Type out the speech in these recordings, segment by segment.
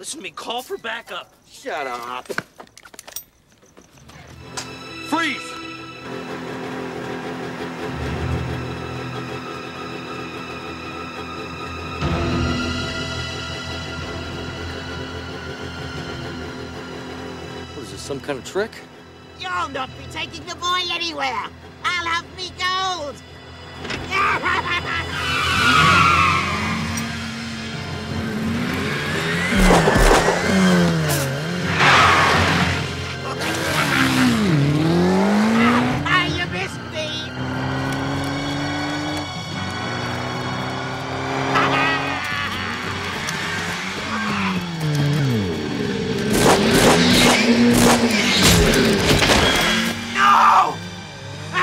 Listen to me, call for backup. Shut up. Freeze! What is this, some kind of trick? You'll not be taking the boy anywhere. I'll have me gold. No!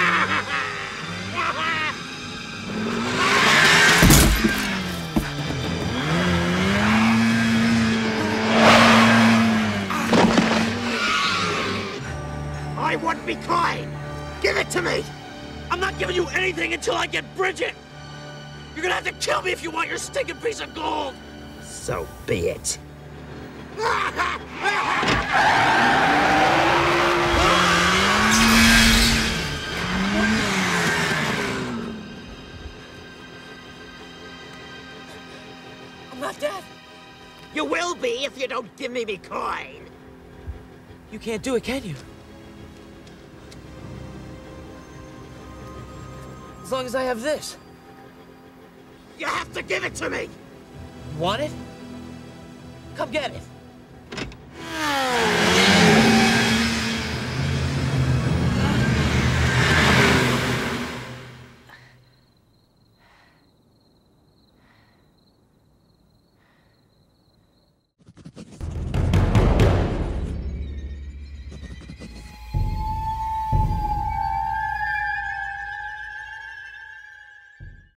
I want me coin! Give it to me! I'm not giving you anything until I get Bridget! You're gonna have to kill me if you want your stinking piece of gold! So be it. I'm not dead! You will be if you don't give me me coin. You can't do it, can you? As long as I have this. You have to give it to me. Want it? Come get it.